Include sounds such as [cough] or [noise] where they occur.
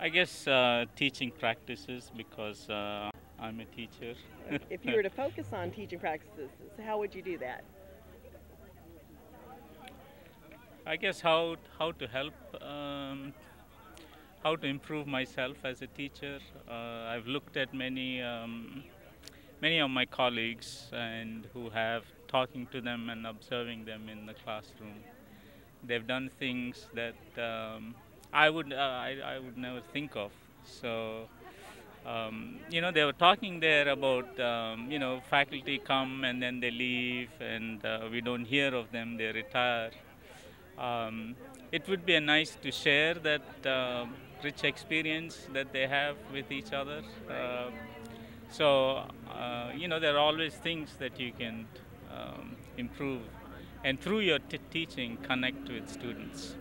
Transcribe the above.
I guess uh, teaching practices because uh, I'm a teacher. [laughs] if you were to focus on teaching practices, how would you do that? I guess how how to help, um, how to improve myself as a teacher. Uh, I've looked at many um, many of my colleagues and who have talking to them and observing them in the classroom. They've done things that um, I would uh, I, I would never think of. So. Um, you know, they were talking there about, um, you know, faculty come and then they leave and uh, we don't hear of them, they retire. Um, it would be nice to share that uh, rich experience that they have with each other. Uh, so, uh, you know, there are always things that you can um, improve and through your teaching connect with students.